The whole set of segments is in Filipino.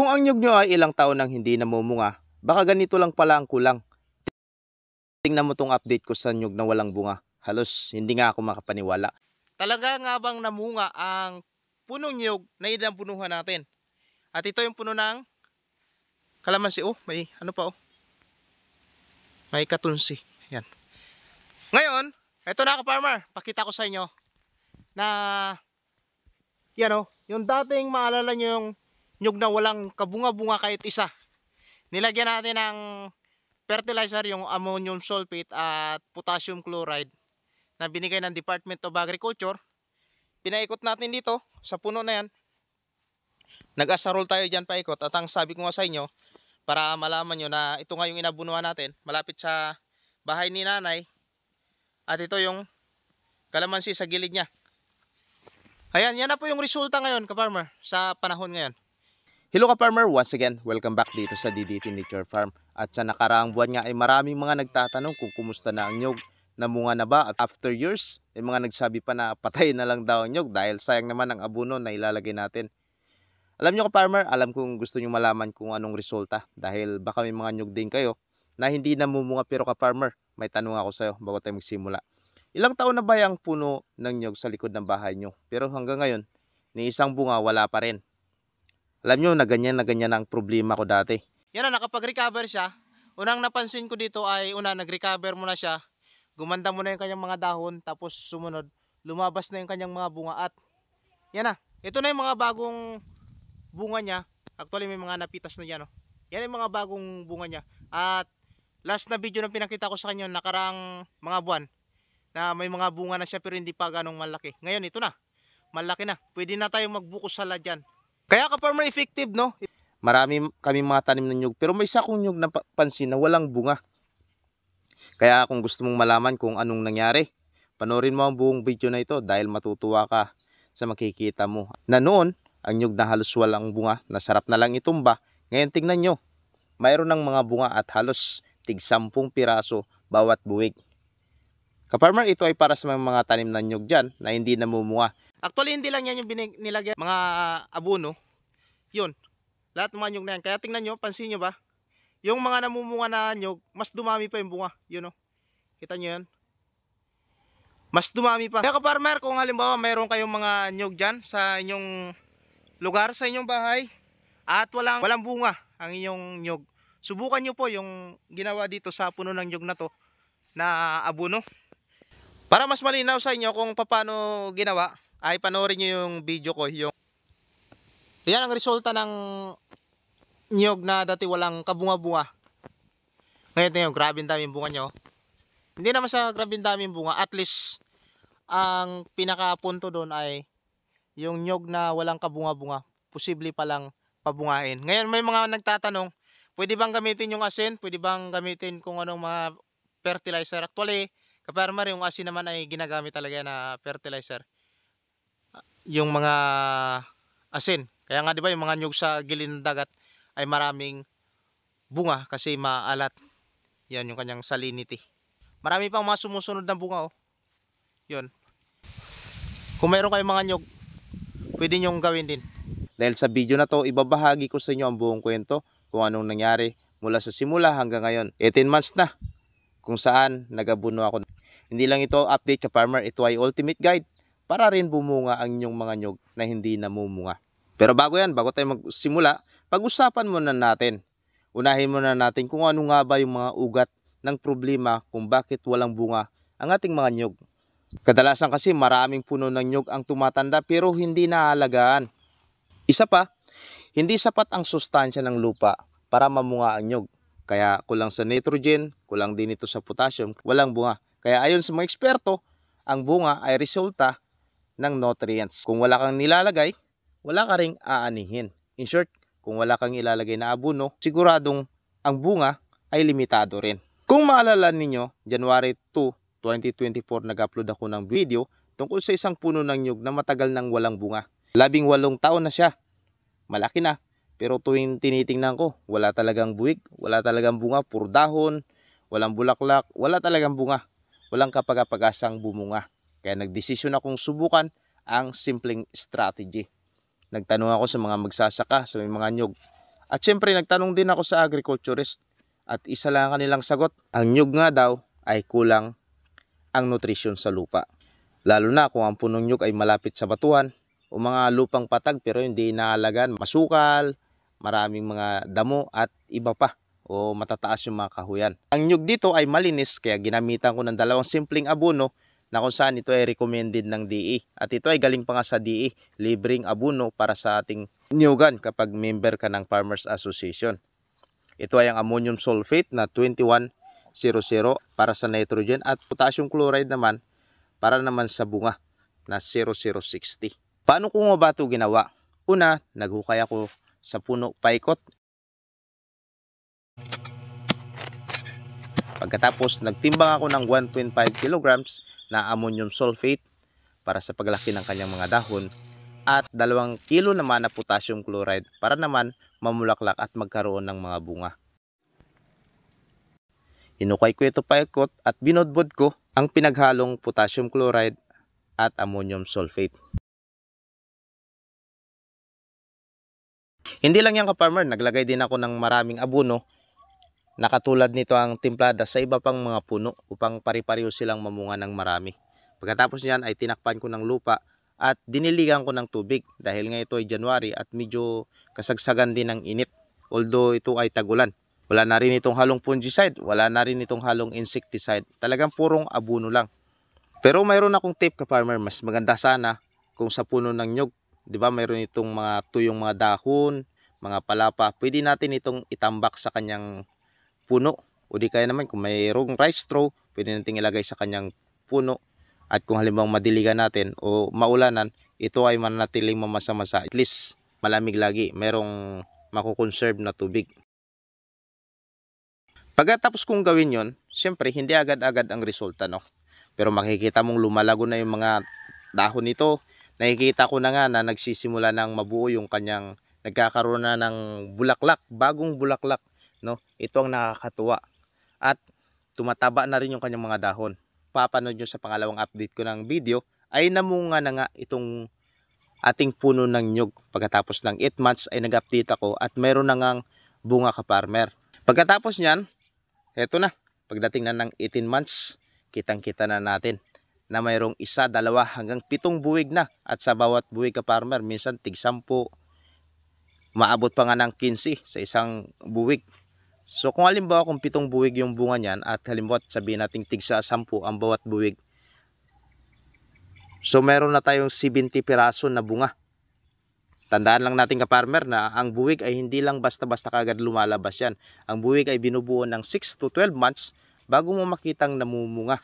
Kung ang nyug nyo ay ilang taon nang hindi namumunga, baka ganito lang pala ang kulang. Tingnan mo tong update ko sa nyug na walang bunga. Halos hindi nga ako makapaniwala. Talaga nga bang namunga ang punong nyug na inampunuhan natin? At ito yung puno ng kalamansi. Oh, may ano pa oh. May katunsi. Yan. Ngayon, eto na ka-farmer. Pakita ko sa inyo na yan oh, yung dating maalala nyo yung nyug na walang kabunga-bunga kahit isa. Nilagyan natin ng fertilizer yung ammonium sulfate at potassium chloride na binigay ng Department of Agriculture. Pinaikot natin dito sa puno na yan. Nag-asarol tayo dyan paikot at ang sabi ko nga sa inyo para malaman nyo na ito nga yung inabunuan natin malapit sa bahay ni nanay at ito yung kalamansi sa gilid niya. Ayan, yan na po yung resulta ngayon ka-farmer sa panahon ngayon. Hello ka-farmer, once again, welcome back dito sa DDT Nature Farm. At sa nakaraang buwan nga ay maraming mga nagtatanong kung kumusta na ang nyog, namunga na ba? After years, ay mga nagsabi pa na patay na lang daw ang nyog dahil sayang naman ang abuno na ilalagay natin. Alam nyo ka-farmer, alam kong gusto nyo malaman kung anong resulta dahil baka may mga nyog din kayo na hindi namumunga pero ka-farmer, may tanong ako sa'yo bago tayo magsimula. Ilang taon na ba yung puno ng nyog sa likod ng bahay nyo? Pero hanggang ngayon, ni isang bunga wala pa rin. Alam nyo na ganyan na ganyan ang problema ko dati. Yan na, nakapag-recover siya. Unang napansin ko dito ay una, nag-recover muna siya. Gumanda muna yung kanyang mga dahon. Tapos sumunod, lumabas na yung kanyang mga bunga. At yan na, ito na yung mga bagong bunga niya. Actually may mga napitas na dyan. Oh. Yan yung mga bagong bunga niya. At last na video na pinakita ko sa kanya, nakarang mga buwan, na may mga bunga na siya pero hindi pa ganong malaki. Ngayon ito na, malaki na. Pwede na tayong magbuko sala dyan. Kaya ka farmer effective no? Marami kami mga tanim ng nyug pero may isa kong nyug na pa- pansin na walang bunga. Kaya kung gusto mong malaman kung anong nangyari, panoorin mo ang buong video na ito dahil matutuwa ka sa makikita mo. Na noon, ang nyug na halos walang bunga, nasarap na lang itumba. Ngayon tingnan nyo, mayroon ng mga bunga at halos tig 10 piraso bawat buwig. Kaparmer, ito ay para sa mga, mga tanim ng nyug dyan na hindi namumunga. Actually, hindi lang yan yung nilagyan mga abono. Yun. Lahat ng mga nyug na yan. Kaya tingnan nyo, pansin nyo ba? Yung mga namumunga na nyug, mas dumami pa yung bunga. Yun o. Kita nyo yan? Mas dumami pa. Kaya kaparmer, kung halimbawa mayroon kayong mga nyug dyan sa inyong lugar, sa inyong bahay, at walang, walang bunga ang inyong nyug, subukan nyo po yung ginawa dito sa puno ng nyug na to na abono. Para mas malinaw sa inyo kung paano ginawa, ay panoorin nyo yung video ko. Yung... Yan ang resulta ng niyog na dati walang kabunga-bunga. Ngayon na yun, grabe daming bunga nyo. Hindi naman sa grabe daming bunga. At least, ang pinakapunto doon ay yung nyog na walang kabunga-bunga. Posible palang pabungain. Ngayon may mga nagtatanong, pwede bang gamitin yung asin? Pwede bang gamitin kung anong mga fertilizer? Actually, kaparma yung asin naman ay ginagamit talaga na fertilizer yung mga asin. Kaya nga 'di ba yung mga nyug sa gilid ng dagat ay maraming bunga kasi maalat. Yan yung kanyang salinity. Marami pang mga sumusunod na bunga oh. 'Yon. Kung mayroon kayong mga nyug, pwede nyo gawin din. Dahil sa video na to, ibabahagi ko sa inyo ang buong kwento kung anong nangyari mula sa simula hanggang ngayon. 18 months na kung saan nagabuno ako. Hindi lang ito update ka farmer, ito ay ultimate guide para rin bumunga ang inyong mga nyog na hindi namumunga. Pero bago yan, bago tayo magsimula, pag-usapan muna natin. Unahin muna natin kung ano nga ba yung mga ugat ng problema kung bakit walang bunga ang ating mga nyog. Kadalasan kasi maraming puno ng nyog ang tumatanda pero hindi naalagaan. Isa pa, hindi sapat ang sustansya ng lupa para mamunga ang nyog. Kaya kulang sa nitrogen, kulang din ito sa potassium, walang bunga. Kaya ayon sa mga eksperto, ang bunga ay resulta ng nutrients. Kung wala kang nilalagay, wala ka ring aanihin. In short, kung wala kang ilalagay na abono, siguradong ang bunga ay limitado rin. Kung maalala ninyo, January 2, 2024 nag-upload ako ng video tungkol sa isang puno ng nyug na matagal nang walang bunga. Labing walong taon na siya. Malaki na. Pero tuwing tinitingnan ko, wala talagang buwig, wala talagang bunga, puro dahon, walang bulaklak, wala talagang bunga. Walang kapag-apagasang bumunga. Kaya nagdesisyon akong subukan ang simpleng strategy. Nagtanong ako sa mga magsasaka, sa mga nyog. At syempre nagtanong din ako sa agriculturist at isa lang ang kanilang sagot. Ang nyug nga daw ay kulang ang nutrisyon sa lupa. Lalo na kung ang punong nyug ay malapit sa batuhan o mga lupang patag pero hindi inaalagan, masukal, maraming mga damo at iba pa o matataas yung mga kahuyan. Ang nyug dito ay malinis kaya ginamitan ko ng dalawang simpleng abono na kung saan ito ay recommended ng DE. At ito ay galing pa nga sa DE, libreng abono para sa ating nyugan kapag member ka ng Farmers Association. Ito ay ang ammonium sulfate na 2100 para sa nitrogen at potassium chloride naman para naman sa bunga na 0060. Paano ko nga ba ito ginawa? Una, naghukay ako sa puno paikot. Pagkatapos, nagtimbang ako ng 1.5 kilograms na ammonium sulfate para sa paglaki ng kanyang mga dahon at 2 kilo naman na potassium chloride para naman mamulaklak at magkaroon ng mga bunga. Hinukay ko ito paikot at binodbod ko ang pinaghalong potassium chloride at ammonium sulfate. Hindi lang yan ka-farmer, naglagay din ako ng maraming abono na katulad nito ang timplada sa iba pang mga puno upang pari-pareho silang mamunga ng marami. Pagkatapos niyan ay tinakpan ko ng lupa at diniligan ko ng tubig dahil nga ito ay January at medyo kasagsagan din ng init although ito ay tagulan. Wala na rin itong halong fungicide, wala na rin itong halong insecticide, talagang purong abono lang. Pero mayroon akong tip ka farmer, mas maganda sana kung sa puno ng nyog, 'di ba? Mayroon itong mga tuyong mga dahon, mga palapa, pwede natin itong itambak sa kanyang puno. O di kaya naman kung mayroong rice straw pwede natin ilagay sa kanyang puno. At kung halimbawa madiligan natin o maulanan ito ay manatiling mamasa-masa at least malamig lagi. Merong makukonserve na tubig. Pagkatapos kong gawin yon syempre hindi agad-agad ang resulta no? Pero makikita mong lumalago na yung mga dahon nito. Nakikita ko na nga na nagsisimula ng mabuo yung kanyang nagkakaroon na ng bulaklak bagong bulaklak no? Ito ang nakakatuwa. At tumataba na rin yung kanyang mga dahon. Papanood nyo sa pangalawang update ko ng video ay namunga na nga itong ating puno ng nyug. Pagkatapos ng 8 months ay nag-update ako at meron na ngang bunga ka farmer. Pagkatapos nyan eto na. Pagdating na ng 18 months kitang kita na natin na mayroong isa, dalawa hanggang pitong buwig na. At sa bawat buwig ka farmer minsan tig 10 maabot pa nga ng 15 sa isang buwig So kung halimbawa kung pitong buwig yung bunga niyan at halimbawa sabihin natin tigsa 10 ang bawat buwig. So meron na tayong 70 piraso na bunga. Tandaan lang natin ka farmer na ang buwig ay hindi lang basta-basta kagad lumalabas yan. Ang buwig ay binubuo ng 6 to 12 months bago mo makitang namumunga.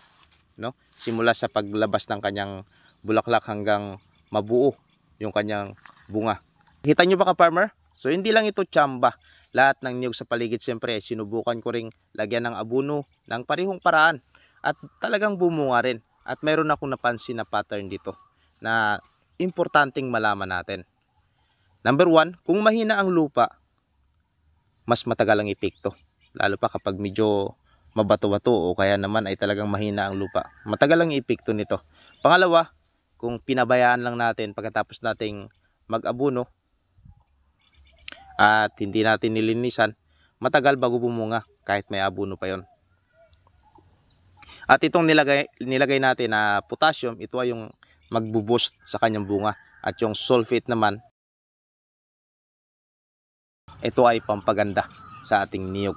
No? Simula sa paglabas ng kanyang bulaklak hanggang mabuo yung kanyang bunga. Kita nyo ba ka farmer? So hindi lang ito tsamba lahat ng niyog sa paligid siyempre sinubukan ko ring lagyan ng abono ng parihong paraan at talagang bumunga rin. At mayroon akong napansin na pattern dito na importanteng malaman natin. Number one kung mahina ang lupa mas matagal ang epekto. Lalo pa kapag medyo mabato-bato o kaya naman ay talagang mahina ang lupa. Matagal ang epekto nito. Pangalawa kung pinabayaan lang natin pagkatapos nating mag-abono at hindi natin nilinisan, matagal bago bumunga kahit may abono pa yon. At itong nilagay, nilagay natin na potassium, ito ay yung magbo-boost sa kanyang bunga. At yung sulfate naman, ito ay pampaganda sa ating niyog.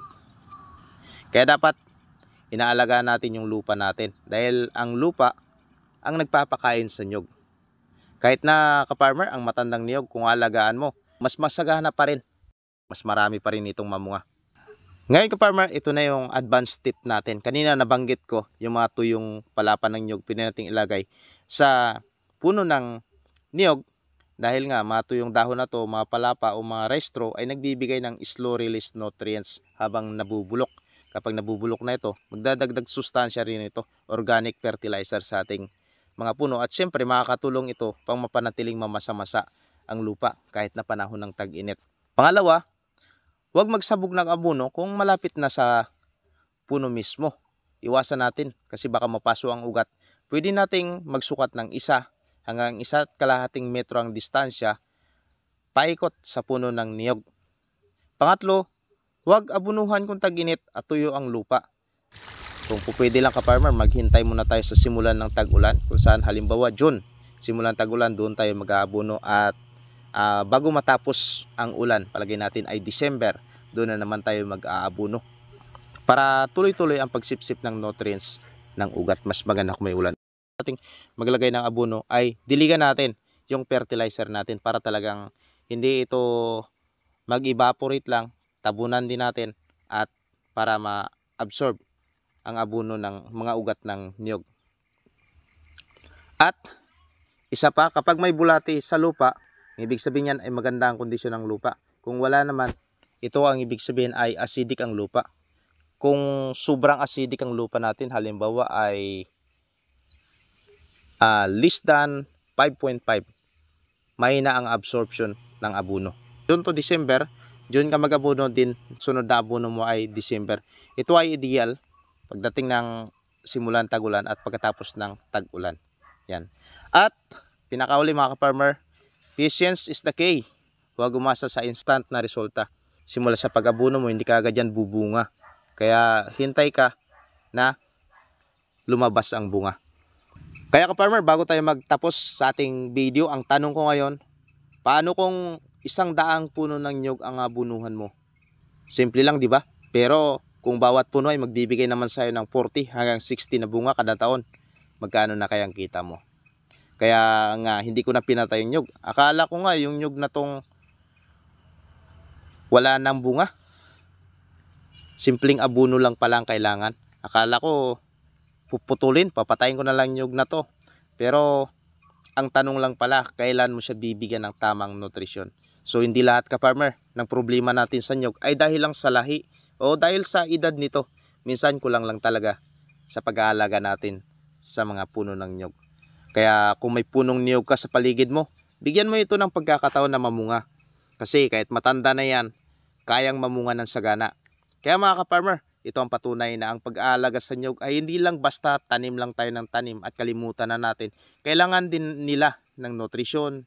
Kaya dapat inaalagaan natin yung lupa natin. Dahil ang lupa ang nagpapakain sa niyog. Kahit na ka-farmer, ang matandang niyog, kung alagaan mo, mas masagana pa rin mas marami pa rin itong mamunga. Ngayon ka-farmer, ito na yung advanced tip natin. Kanina nabanggit ko yung mga tuyong palapan ng nyog, pwede natin ilagay sa puno ng niyog dahil nga mga tuyong dahon na to, mga palapa o mga restro ay nagbibigay ng slow release nutrients habang nabubulok. Kapag nabubulok na ito, magdadagdag sustansya rin ito, organic fertilizer sa ating mga puno. At syempre makakatulong ito pang mapanatiling mamasa-masa ang lupa kahit na panahon ng tag-init. Pangalawa, Huwag magsabog ng abono kung malapit na sa puno mismo. Iwasan natin kasi baka mapaso ang ugat. Pwede nating magsukat ng isa hanggang isa at kalahating metro ang distansya paikot sa puno ng niyog. Pangatlo, huwag abunuhan kung tag-init at tuyo ang lupa. Kung pwede lang ka-farmer, maghintay muna tayo sa simulan ng tag-ulan. Kung saan halimbawa June, simulan tag-ulan, doon tayo mag-aabuno at ah, bago matapos ang ulan, palagay natin ay December, doon na naman tayo mag-aabuno. Para tuloy-tuloy ang pagsipsip ng nutrients ng ugat. Mas maganda kung may ulan. Ating maglagay ng abono ay diligan natin yung fertilizer natin para talagang hindi ito mag-evaporate lang, tabunan din natin at para ma-absorb ang abono ng mga ugat ng niyog. At isa pa, kapag may bulati sa lupa, ibig sabihin yan ay maganda ang kondisyon ng lupa. Kung wala naman, ito ang ibig sabihin ay acidic ang lupa. Kung sobrang acidic ang lupa natin, halimbawa ay ah, less than 5.5, mahina ang absorption ng abono. June to December, June ka mag-abono din, sunod na abono mo ay December. Ito ay ideal pagdating ng simulan tagulan at pagkatapos ng tag-ulan. Yan. At pinakauli mga ka-farmer, patience is the key. Huwag umasa sa instant na resulta. Simula sa pag-abono mo, hindi ka agad yan bubunga. Kaya hintay ka na lumabas ang bunga. Kaya ka-farmer, bago tayo magtapos sa ating video, ang tanong ko ngayon, paano kung isang daang puno ng nyog ang abunuhan mo? Simple lang, di ba? Pero kung bawat puno ay magbibigay naman sa'yo ng 40 hanggang 60 na bunga kada taon, magkano na kayang kita mo? Kaya nga, hindi ko na pinatay yung nyog. Akala ko nga, yung nyog na tong wala nang bunga. Simpleng abuno lang pala ang kailangan. Akala ko, puputulin, papatayin ko na lang nyog na to. Pero, ang tanong lang pala, kailan mo siya bibigyan ng tamang nutrisyon. So, hindi lahat ka-farmer ng problema natin sa nyog ay dahil lang sa lahi o dahil sa edad nito. Minsan kulang lang talaga sa pag-aalaga natin sa mga puno ng nyog. Kaya kung may punong niyog ka sa paligid mo, bigyan mo ito ng pagkakataon na mamunga. Kasi kahit matanda na yan, kayang mamunga ng sagana. Kaya mga ka-farmer, ito ang patunay na ang pag-aalaga sa nyog ay hindi lang basta tanim lang tayo ng tanim at kalimutan na natin. Kailangan din nila ng nutrisyon,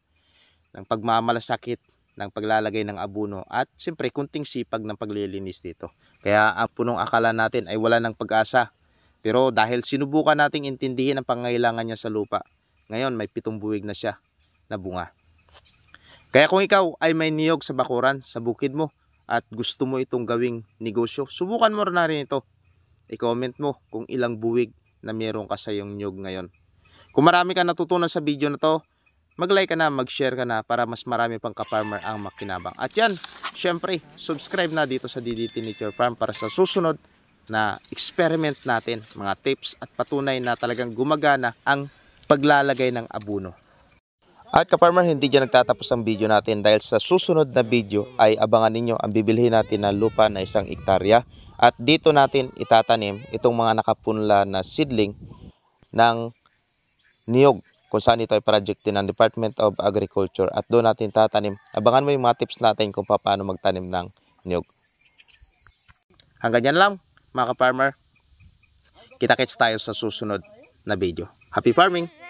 ng pagmamalasakit, ng paglalagay ng abuno at siyempre kunting sipag ng paglilinis dito. Kaya ang punong akala natin ay wala ng pag-asa. Pero dahil sinubukan nating intindihin ang pangailangan niya sa lupa, ngayon may pitong buwig na siya na bunga. Kaya kung ikaw ay may niyog sa bakuran, sa bukid mo, at gusto mo itong gawing negosyo, subukan mo na rin ito. I-comment mo kung ilang buwig na meron ka sa iyong niyog ngayon. Kung marami ka natutunan sa video na to, mag-like ka na, mag-share ka na para mas marami pang ka-farmer ang makinabang. At yan, syempre, subscribe na dito sa DDT Nature Farm para sa susunod na experiment natin, mga tips at patunay na talagang gumagana ang paglalagay ng abuno. At ka-farmer, hindi dyan nagtatapos ang video natin dahil sa susunod na video ay abangan ninyo ang bibilhin natin na lupa na isang ektarya at dito natin itatanim itong mga nakapunla na seedling ng niyog kung saan ito ay project din ng Department of Agriculture at doon natin tatanim. Abangan mo yung mga tips natin kung paano magtanim ng niyog. Hanggang yan lang mga ka-farmer. Kita-kits tayo sa susunod na video. Happy farming!